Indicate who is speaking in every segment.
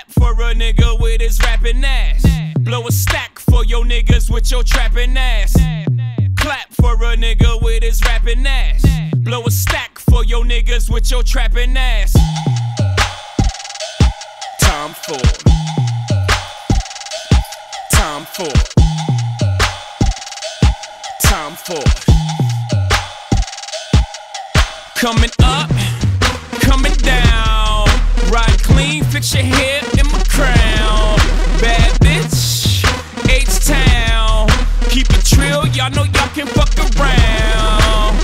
Speaker 1: Clap for a nigga with his rapping ass. Blow a stack for your niggas with your trapping ass. Clap for a nigga with his rapping ass. Blow a stack for your niggas with your trapping ass. Time Ford. Time Ford. Time Ford. Coming up, coming down. Fix your hair in my crown. Bad bitch, H Town. Keep it trill, y'all know y'all can fuck around.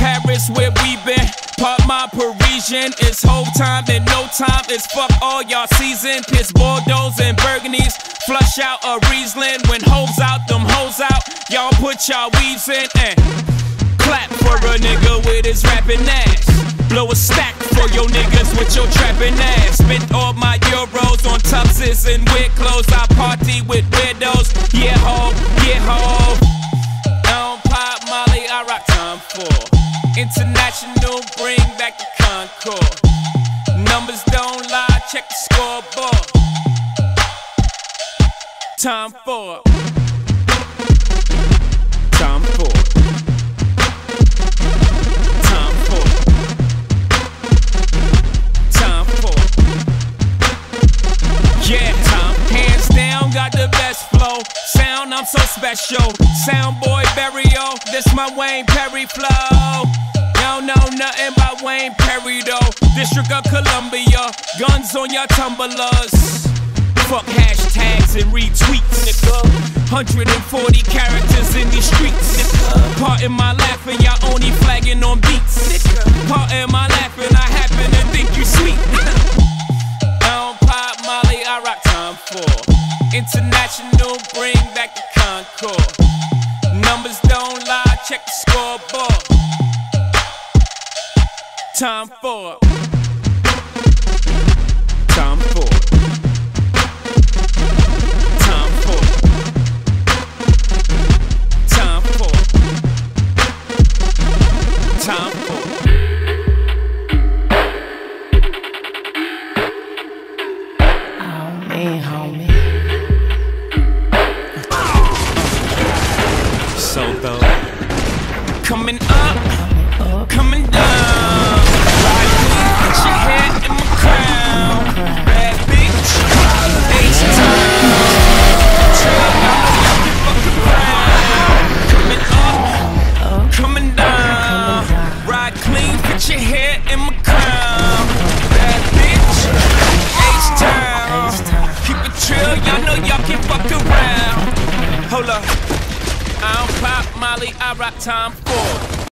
Speaker 1: Paris, where we been. Pop my Parisian. It's whole time and no time. It's fuck all y'all season. Piss Bordeaux and Burgundies. Flush out a Riesling. When hoes out, them hoes out. Y'all put y'all weaves in and clap for a nigga with his rapping ass. Blow a stack for your niggas with your trapping ass. Spent all my euros on tupses and weird clothes. I party with weirdos. Yeah, ho, yeah, ho. I don't pop Molly, I rock time for. International, bring back the Concord. Numbers don't lie, check the scoreboard. Time for. Sound, I'm so special. Sound boy Barrio, this my Wayne Perry flow. Y'all know nothing about Wayne Perry though. District of Columbia, guns on your tumblers. Fuck hashtags and retweets, nigga. 140 characters in these streets, nigga. Part in my laughing, y'all only flagging on beats, nigga. Part in International, bring back the Concord. Numbers don't lie, check the scoreboard. Time for. Time I rock time for.